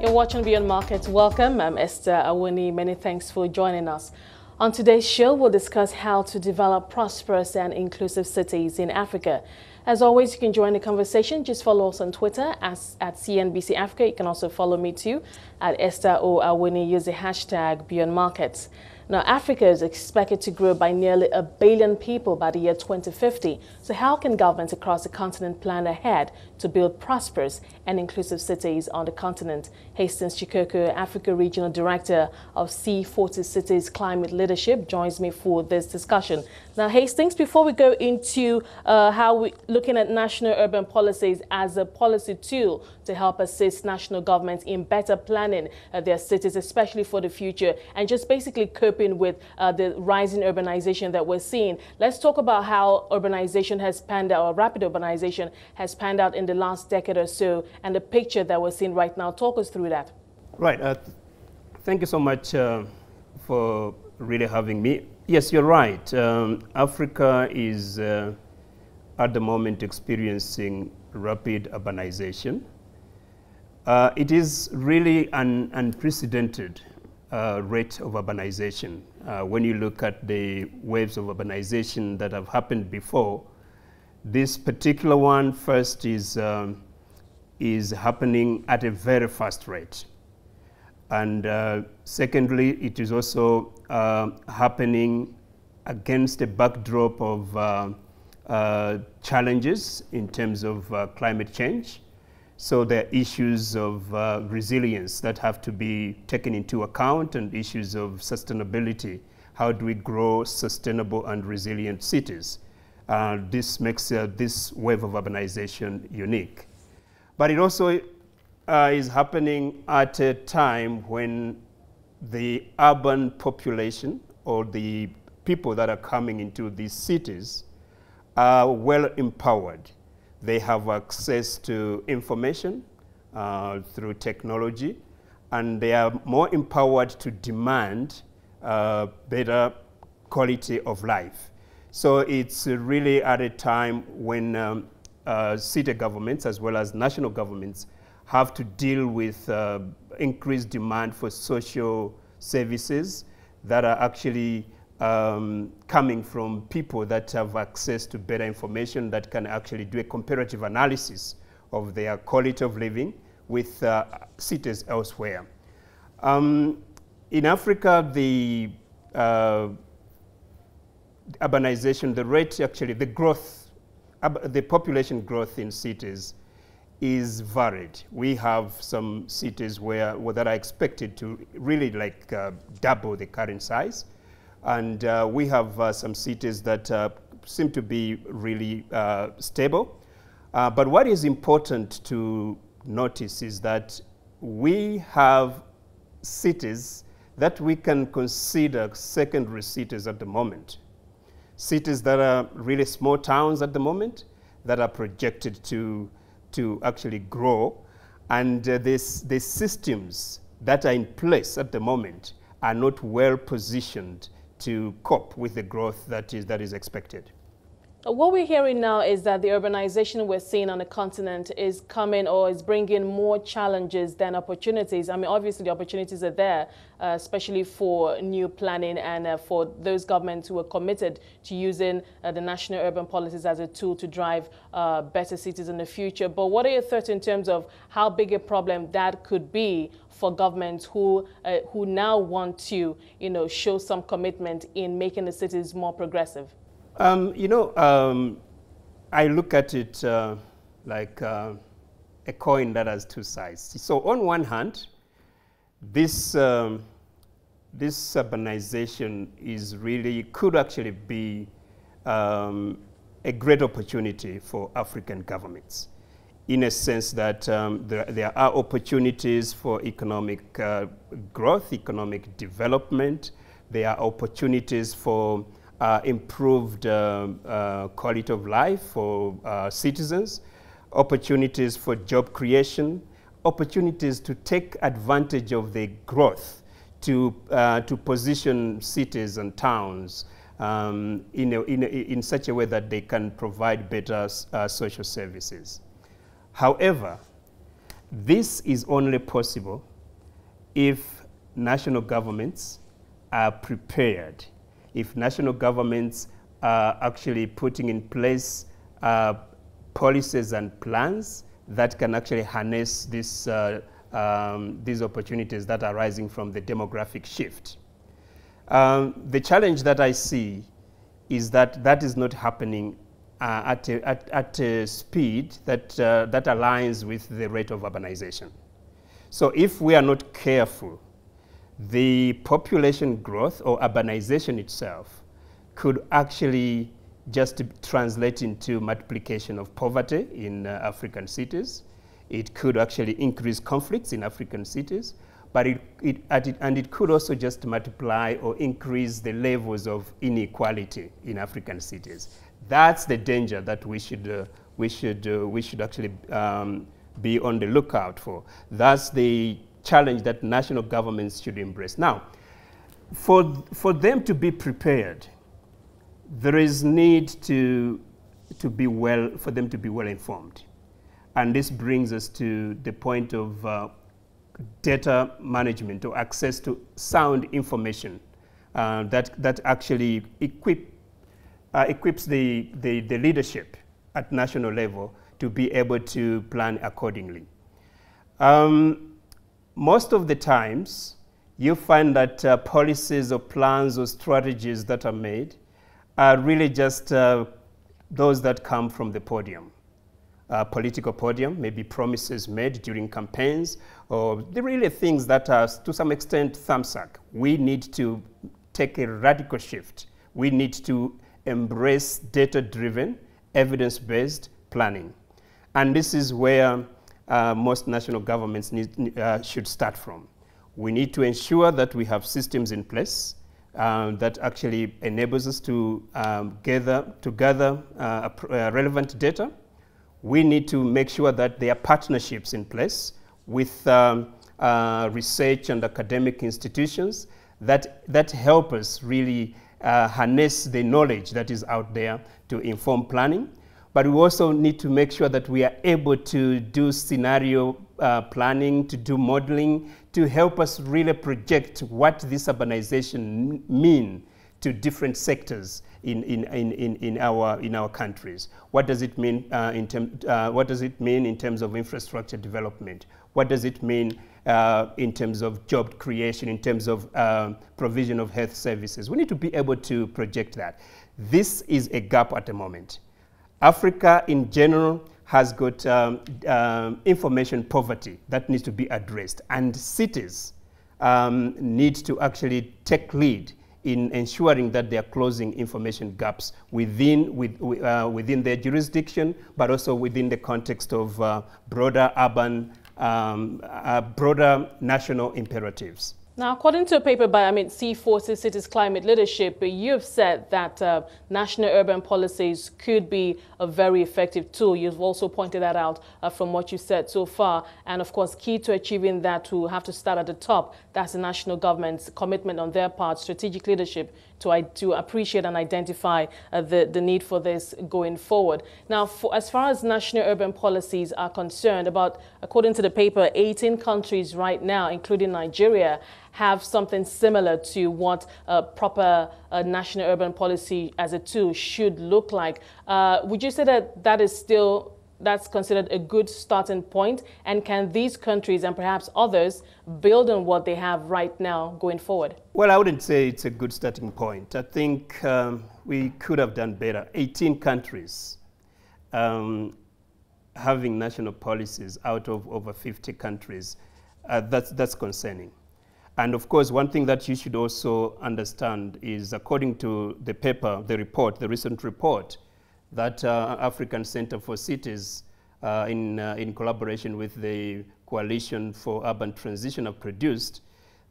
You're watching Beyond Markets. Welcome. I'm Esther Awuni. Many thanks for joining us. On today's show, we'll discuss how to develop prosperous and inclusive cities in Africa. As always, you can join the conversation. Just follow us on Twitter as, at CNBC Africa. You can also follow me too at Esther O Awuni. Use the hashtag Beyond Markets. Now, Africa is expected to grow by nearly a billion people by the year 2050. So how can governments across the continent plan ahead to build prosperous and inclusive cities on the continent? Hastings Chikoko, Africa Regional Director of C40 Cities Climate Leadership, joins me for this discussion. Now, Hastings, before we go into uh, how we're looking at national urban policies as a policy tool to help assist national governments in better planning uh, their cities, especially for the future, and just basically coping with uh, the rising urbanization that we're seeing. Let's talk about how urbanization has panned out, or rapid urbanization has panned out in the last decade or so, and the picture that we're seeing right now. Talk us through that. Right. Uh, thank you so much uh, for really having me. Yes, you're right. Um, Africa is uh, at the moment experiencing rapid urbanization. Uh, it is really an unprecedented uh, rate of urbanization. Uh, when you look at the waves of urbanization that have happened before, this particular one first is, um, is happening at a very fast rate. And uh, secondly, it is also uh, happening against a backdrop of uh, uh challenges in terms of uh, climate change. So there are issues of uh, resilience that have to be taken into account and issues of sustainability. How do we grow sustainable and resilient cities? Uh, this makes uh, this wave of urbanization unique. But it also uh, is happening at a time when the urban population or the people that are coming into these cities are well empowered they have access to information uh, through technology, and they are more empowered to demand uh, better quality of life. So it's really at a time when um, uh, city governments as well as national governments have to deal with uh, increased demand for social services that are actually um, coming from people that have access to better information that can actually do a comparative analysis of their quality of living with uh, cities elsewhere. Um, in Africa, the uh, urbanization, the rate actually, the growth, the population growth in cities is varied. We have some cities where, that are expected to really like uh, double the current size. And uh, we have uh, some cities that uh, seem to be really uh, stable. Uh, but what is important to notice is that we have cities that we can consider secondary cities at the moment. Cities that are really small towns at the moment that are projected to, to actually grow. And uh, this, the systems that are in place at the moment are not well positioned to cope with the growth that is, that is expected. What we're hearing now is that the urbanization we're seeing on the continent is coming or is bringing more challenges than opportunities. I mean, obviously the opportunities are there, uh, especially for new planning and uh, for those governments who are committed to using uh, the national urban policies as a tool to drive uh, better cities in the future. But what are your thoughts in terms of how big a problem that could be for governments who uh, who now want to you know show some commitment in making the cities more progressive? Um, you know, um, I look at it uh, like uh, a coin that has two sides. So on one hand, this um, this urbanization is really could actually be um, a great opportunity for African governments in a sense that um, there, there, are opportunities for economic uh, growth, economic development. There are opportunities for uh, improved uh, uh quality of life for uh, citizens, opportunities for job creation, opportunities to take advantage of the growth to, uh, to position cities and towns um, in, a, in, a, in, such a way that they can provide better social services. However, this is only possible if national governments are prepared, if national governments are actually putting in place uh, policies and plans that can actually harness this, uh, um, these opportunities that are rising from the demographic shift. Um, the challenge that I see is that that is not happening uh, at, a, at, at, a, speed that, uh, that aligns with the rate of urbanization. So if we are not careful, the population growth or urbanization itself could actually just translate into multiplication of poverty in uh, African cities. It could actually increase conflicts in African cities, but it, it, it, and it could also just multiply or increase the levels of inequality in African cities. That's the danger that we should, uh, we should, uh, we should actually um, be on the lookout for. That's the challenge that national governments should embrace. Now, for, for them to be prepared, there is need to, to be well, for them to be well informed. And this brings us to the point of uh, data management or access to sound information uh, that, that actually equip, uh, equips the, the, the leadership at national level to be able to plan accordingly. Um, most of the times, you find that uh, policies or plans or strategies that are made are really just uh, those that come from the podium. Uh, political podium, maybe promises made during campaigns, or the really things that are to some extent thumbsuck. We need to take a radical shift. We need to embrace data-driven, evidence-based planning. And this is where uh, most national governments need, uh, should start from. We need to ensure that we have systems in place um, that actually enables us to um, gather, to gather uh, uh, relevant data. We need to make sure that there are partnerships in place with um, uh, research and academic institutions that, that help us really harness the knowledge that is out there to inform planning. But we also need to make sure that we are able to do scenario uh, planning, to do modeling, to help us really project what this urbanization mean to different sectors in, in, in, in, our, in our countries. What does it mean uh, in term, uh, what does it mean in terms of infrastructure development? What does it mean uh, in terms of job creation, in terms of uh, provision of health services? We need to be able to project that. This is a gap at the moment. Africa in general has got um, um, information poverty that needs to be addressed. And cities um, need to actually take lead in ensuring that they are closing information gaps within, with, uh, within their jurisdiction, but also within the context of uh, broader urban, um, uh, broader national imperatives. Now, according to a paper by I mean, C40 Cities Climate Leadership, you've said that uh, national urban policies could be a very effective tool. You've also pointed that out uh, from what you said so far. And of course, key to achieving that will have to start at the top. That's the national government's commitment on their part, strategic leadership to, to appreciate and identify uh, the, the need for this going forward. Now, for, as far as national urban policies are concerned, about, according to the paper, 18 countries right now, including Nigeria, have something similar to what a proper uh, national urban policy as a tool should look like. Uh, would you say that that is still that's considered a good starting point? And can these countries and perhaps others build on what they have right now going forward? Well, I wouldn't say it's a good starting point. I think um, we could have done better. 18 countries um, having national policies out of over 50 countries, uh, that's, that's concerning. And of course, one thing that you should also understand is according to the paper, the report, the recent report, that uh, African Center for Cities, uh, in, uh, in collaboration with the Coalition for Urban Transition, have produced,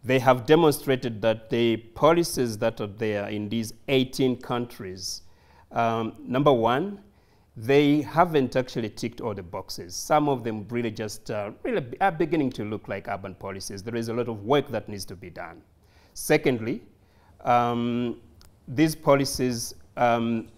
they have demonstrated that the policies that are there in these 18 countries, um, number one, they haven't actually ticked all the boxes. Some of them really just uh, really are beginning to look like urban policies. There is a lot of work that needs to be done. Secondly, um, these policies um,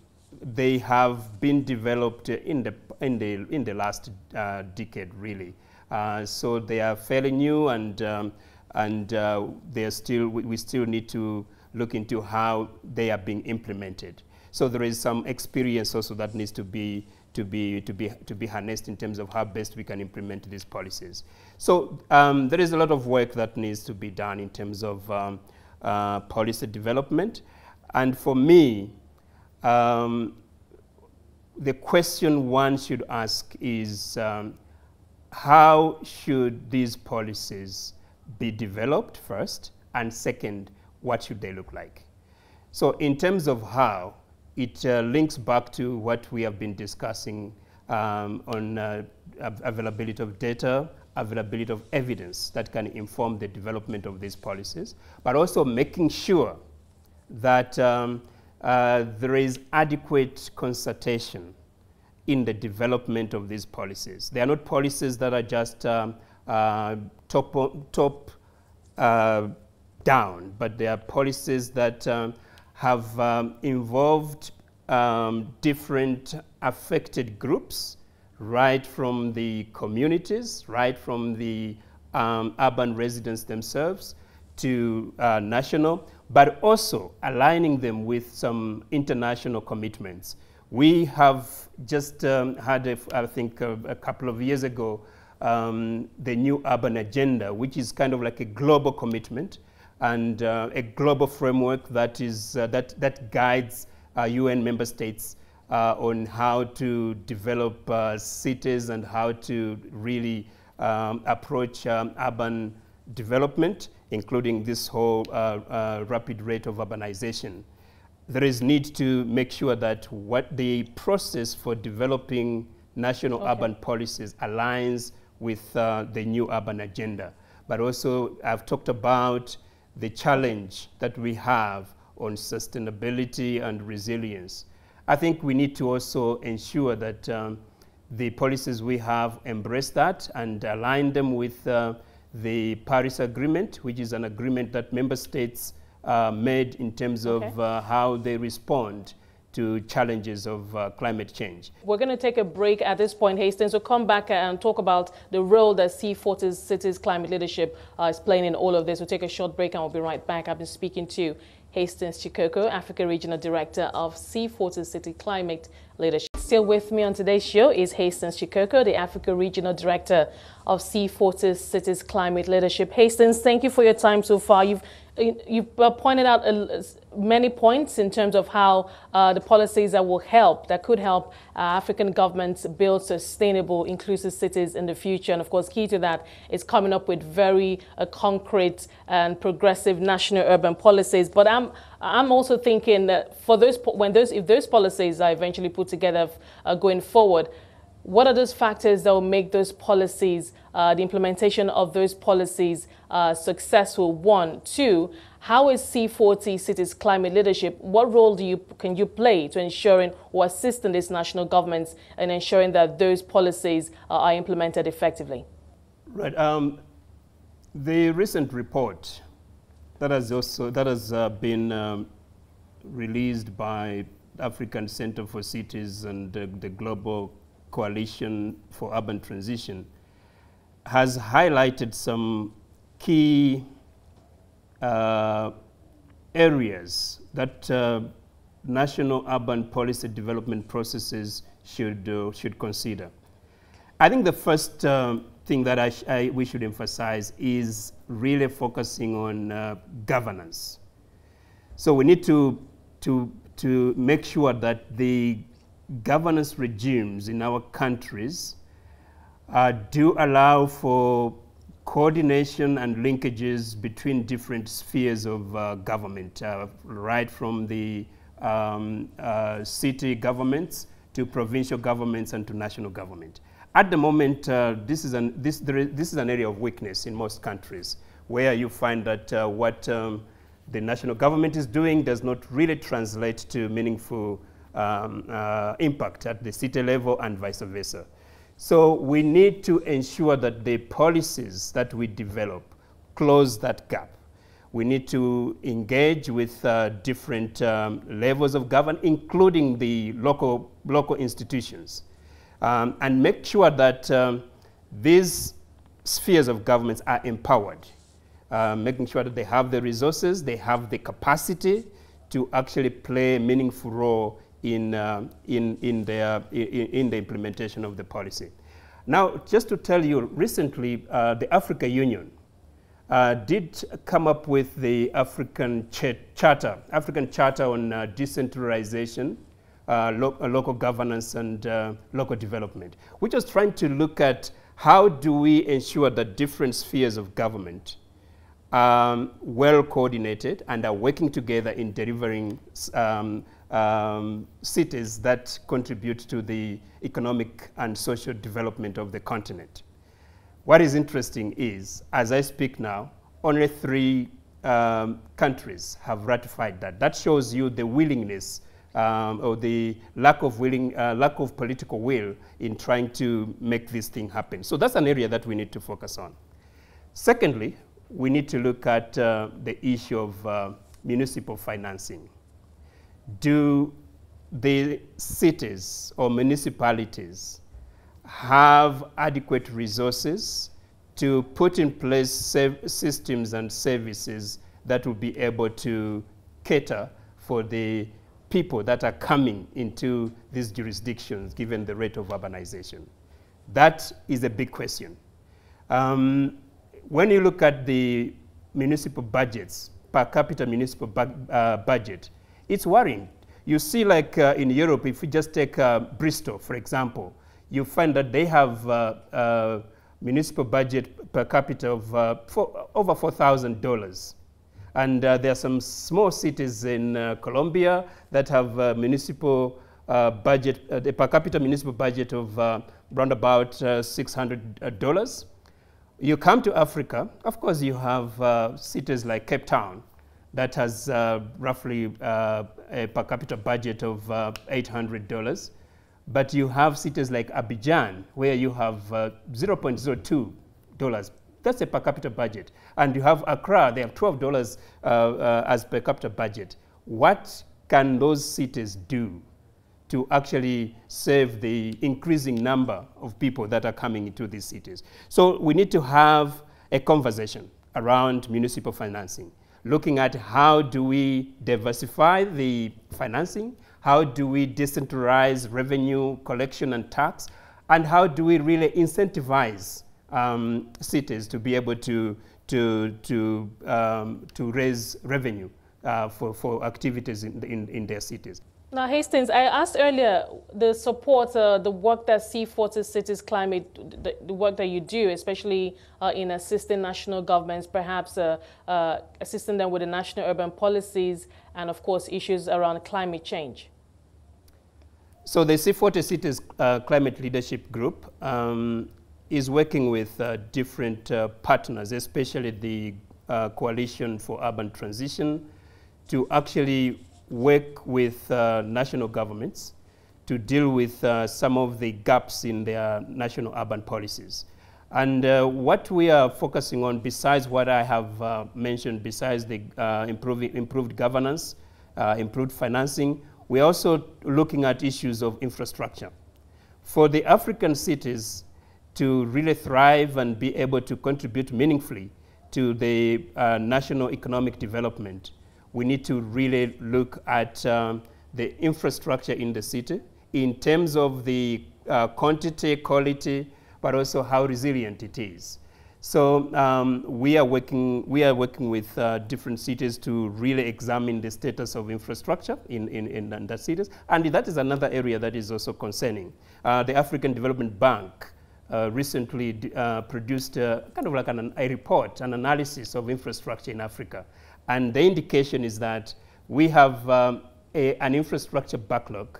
they have been developed in the, in the, in the last uh, decade, really. Uh, so they are fairly new and, um, and uh, they are still, we, we still need to look into how they are being implemented. So there is some experience also that needs to be to be to be to be harnessed in terms of how best we can implement these policies. So um, there is a lot of work that needs to be done in terms of um, uh, policy development, and for me, um, the question one should ask is um, how should these policies be developed first, and second, what should they look like? So in terms of how, it uh, links back to what we have been discussing um, on uh, availability of data, availability of evidence that can inform the development of these policies, but also making sure that um, uh, there is adequate consultation in the development of these policies. They are not policies that are just um, uh, top, top uh, down, but they are policies that um, have um, involved um, different affected groups, right from the communities, right from the um, urban residents themselves to uh, national, but also aligning them with some international commitments. We have just um, had, a, I think, a, a, couple of years ago, um, the new urban agenda, which is kind of like a global commitment and uh, a global framework that, is, uh, that, that guides UN uh, member states uh, on how to develop uh, cities and how to really um, approach um, urban development, including this whole rapid rate of urbanization. There is need to make sure that what the process for developing national okay. urban policies aligns with uh, the new urban agenda. But also, I've talked about the challenge that we have on sustainability and resilience. I think we need to also ensure that um, the policies we have embrace that and align them with uh, the Paris Agreement, which is an agreement that member states uh, made in terms okay. of uh, how they respond to challenges of uh, climate change. We're going to take a break at this point, Hastings. We'll come back and talk about the role that C40 Cities Climate Leadership uh, is playing in all of this. We'll take a short break and we'll be right back. I've been speaking to Hastings Chikoko, Africa Regional Director of C40 City Climate Leadership. Still with me on today's show is Hastings Chikoko, the Africa Regional Director of C40 Cities Climate Leadership. Hastings, thank you for your time so far. You've you've uh, pointed out many points in terms of how uh, the policies that will help, that could help uh, African governments build sustainable, inclusive cities in the future. And of course, key to that is coming up with very uh, concrete and progressive national urban policies. But I'm I'm also thinking that for those when those if those policies are eventually put together uh, going forward, what are those factors that will make those policies, uh, the implementation of those policies uh, successful? One. Two, how is C40 Cities Climate Leadership, what role do you, can you play to ensuring or assisting these national governments in ensuring that those policies uh, are implemented effectively? Right. Um, the recent report that has also that has uh, been um, released by African Center for Cities and the Global Coalition for Urban Transition has highlighted some key uh, areas that uh, national urban policy development processes should, uh, should consider. I think the first um, thing that I, I, we should emphasize is really focusing on uh, governance. So we need to, to, to make sure that the governance regimes in our countries uh, do allow for coordination and linkages between different spheres of uh, government, uh, right from the um, uh, city governments to provincial governments and to national government. At the moment, uh, this, is an, this, is, this is an area of weakness in most countries where you find that uh, what um, the national government is doing does not really translate to meaningful um, uh, impact at the city level and vice versa. So we need to ensure that the policies that we develop close that gap. We need to engage with uh, different um, levels of government, including the local, local institutions, um, and make sure that um, these spheres of governments are empowered, uh, making sure that they have the resources, they have the capacity to actually play a meaningful role in, uh, in, in, their, in, in, the implementation of the policy. Now, just to tell you, recently, uh, the Africa Union uh, did come up with the African ch Charter, African Charter on uh, Decentralization, uh, lo uh, local governance, and local development, which was trying to look at how do we ensure that different spheres of government um, well coordinated and are working together in delivering um, um, cities that contribute to the economic and social development of the continent. What is interesting is, as I speak now, only three um, countries have ratified that. That shows you the willingness um, or the lack of willing, uh, lack of political will in trying to make this thing happen. So that's an area that we need to focus on. Secondly, we need to look at uh, the issue of uh, municipal financing. Do the cities or municipalities have adequate resources to put in place systems and services that will be able to cater for the people that are coming into these jurisdictions given the rate of urbanization? That is a big question. Um, when you look at the municipal budgets, per capita municipal bu uh, budget, it's worrying. You see like uh, in Europe, if you just take uh, Bristol, for example, you find that they have uh, uh, municipal budget per capita of uh, four, over $4,000. And there are some small cities in Colombia that have municipal budget, the per capita municipal budget of around about $600. You come to Africa, of course you have cities like Cape Town that has roughly a per capita budget of $800. But you have cities like Abidjan, where you have uh, 0.02 dollars. That's a per capita budget. And you have Accra, they have $12 uh, uh, as per capita budget. What can those cities do to actually save the increasing number of people that are coming into these cities? So we need to have a conversation around municipal financing, looking at how do we diversify the financing, how do we decentralize revenue collection and tax? And how do we really incentivize um, cities to be able to, to, to, um, to raise revenue uh, for, for activities in, in, in their cities? Now, Hastings, I asked earlier the support, uh, the work that C40 Cities Climate, the, the, work that you do, especially uh, in assisting national governments, perhaps uh, uh assisting them with the national urban policies and, of course, issues around climate change. So the C40 Cities uh, Climate Leadership Group um, is working with uh, different partners, especially the Coalition for Urban Transition, to actually work with uh, national governments to deal with uh, some of the gaps in their national urban policies. And uh, what we are focusing on, besides what I have uh, mentioned, besides the uh, improving, improved governance, uh, improved financing, we're also looking at issues of infrastructure. For the African cities to really thrive and be able to contribute meaningfully to the national economic development, we need to really look at um, the infrastructure in the city in terms of the uh, quantity, quality, but also how resilient it is. So um, we are working we are working with uh, different cities to really examine the status of infrastructure in in, in, in that cities, and that is another area that is also concerning. Uh, the African Development Bank uh, recently uh, produced kind of like an, a report, an analysis of infrastructure in Africa, and the indication is that we have um, a, an infrastructure backlog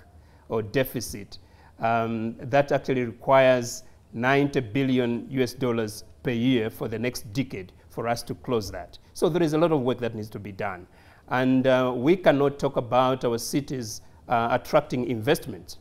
or deficit um, that actually requires 90 billion US dollars per year for the next decade for us to close that. So there is a lot of work that needs to be done. And uh, we cannot talk about our cities uh, attracting investment.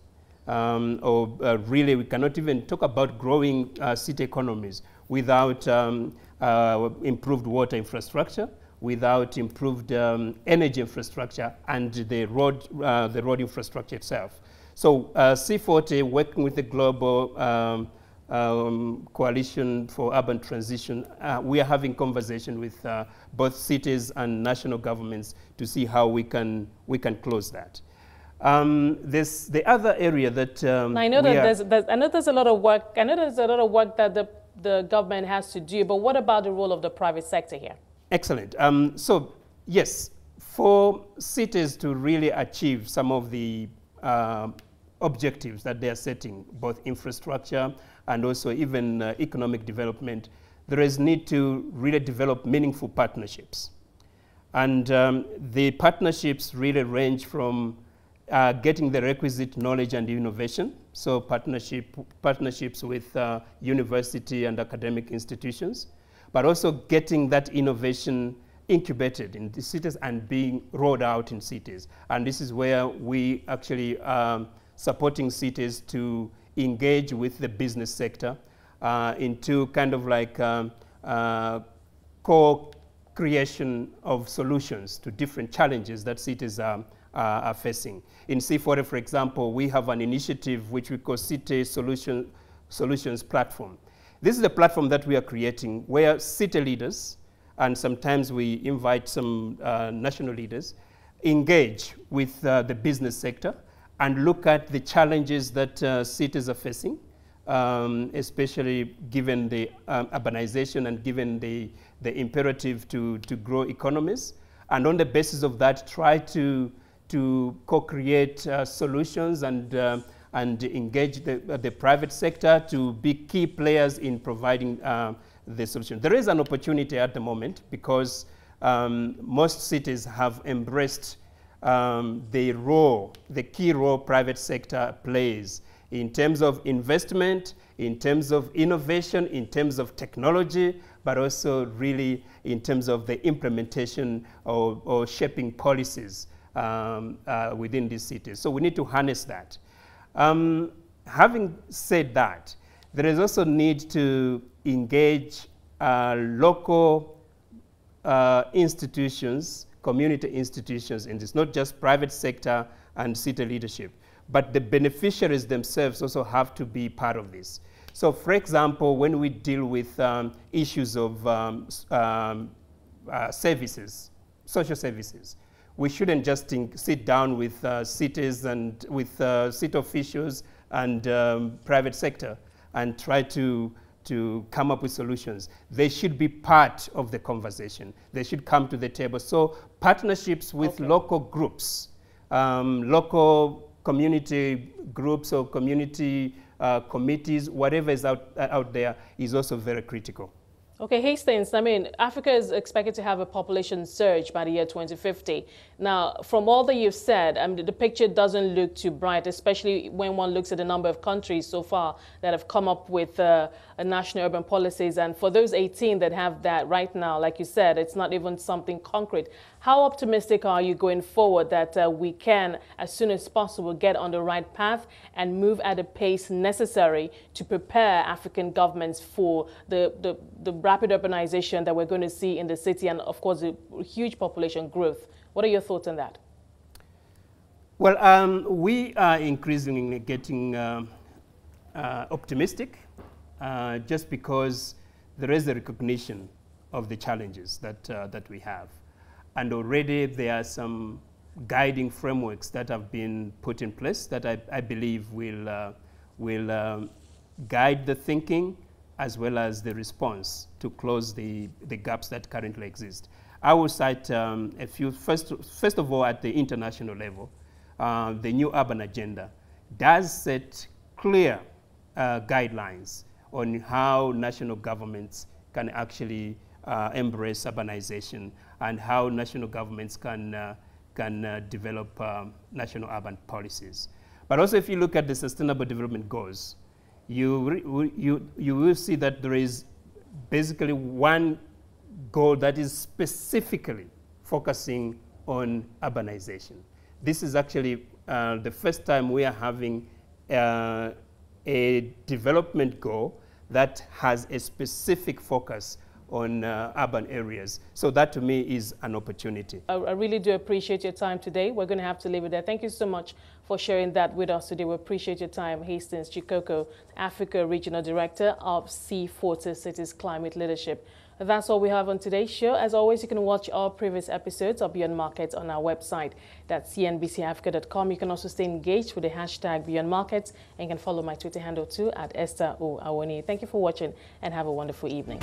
Um, or uh, really, we cannot even talk about growing uh, city economies without um, uh, improved water infrastructure, without improved um, energy infrastructure and the road, uh, the road infrastructure itself. So uh, C40, working with the global um, um, Coalition for Urban Transition, uh, we are having conversation with uh, both cities and national governments to see how we can, we can close that. Um, this, the other area that um, I know that there's, there's, I know there's a lot of work. I know there's a lot of work that the the government has to do, but what about the role of the private sector here? Excellent. Um, so yes, for cities to really achieve some of the uh, objectives that they are setting, both infrastructure and also even uh, economic development, there is need to really develop meaningful partnerships. And um, the partnerships really range from uh, getting the requisite knowledge and innovation, so partnership, partnerships with uh, university and academic institutions, but also getting that innovation incubated in the cities and being rolled out in cities. And this is where we actually um, supporting cities to engage with the business sector uh, into kind of like um, uh, co-creation of solutions to different challenges that cities are are facing. In C40, for example, we have an initiative which we call City Solution, Solutions Platform. This is a platform that we are creating where city leaders, and sometimes we invite some uh, national leaders, engage with uh, the business sector and look at the challenges that uh, cities are facing, um, especially given the um, urbanization and given the, the imperative to, to grow economies. And on the basis of that, try to to co-create uh, solutions and, uh, and engage the, uh, the private sector to be key players in providing uh, the solution. There is an opportunity at the moment because um, most cities have embraced um, the role, the key role private sector plays in terms of investment, in terms of innovation, in terms of technology, but also really in terms of the implementation or, or shaping policies um, uh, within these cities. So we need to harness that. Um, having said that, there is also need to engage uh, local uh, institutions, community institutions, and it's not just private sector and city leadership, but the beneficiaries themselves also have to be part of this. So for example, when we deal with um, issues of um, um, uh, services, social services, we shouldn't just sit down with uh, cities and with uh, city officials and um, private sector and try to, to come up with solutions. They should be part of the conversation. They should come to the table. So partnerships with okay. local groups, um, local community groups or community uh, committees, whatever is out, uh, out there is also very critical. Okay, Hastings, I mean, Africa is expected to have a population surge by the year 2050. Now, from all that you've said, I mean, the picture doesn't look too bright, especially when one looks at the number of countries so far that have come up with uh, national urban policies. And for those 18 that have that right now, like you said, it's not even something concrete. How optimistic are you going forward that uh, we can, as soon as possible, get on the right path and move at a pace necessary to prepare African governments for the, the, the rapid urbanization that we're going to see in the city and, of course, the huge population growth? What are your thoughts on that? Well, um, we are increasingly getting uh, uh, optimistic uh, just because there is a recognition of the challenges that, uh, that we have. And already there are some guiding frameworks that have been put in place that I, I believe will, uh, will um, guide the thinking as well as the response to close the, the gaps that currently exist. I will cite um, a few, first, first of all, at the international level, uh, the new urban agenda does set clear uh, guidelines on how national governments can actually uh, embrace urbanization and how national governments can, uh, can uh, develop um, national urban policies. But also if you look at the Sustainable Development Goals, you, you, you will see that there is basically one goal that is specifically focusing on urbanization. This is actually uh, the first time we are having uh, a development goal that has a specific focus on uh, urban areas. So that to me is an opportunity. I, I, really do appreciate your time today. We're going to have to leave it there. Thank you so much for sharing that with us today. We appreciate your time. Hastings Chikoko, Africa Regional Director of C40 Cities Climate Leadership. That's all we have on today's show. As always, you can watch our previous episodes of Beyond Markets on our website. That's cnbcafrica.com. You can also stay engaged with the hashtag Beyond Markets and you can follow my Twitter handle too at Esther O. Thank you for watching and have a wonderful evening.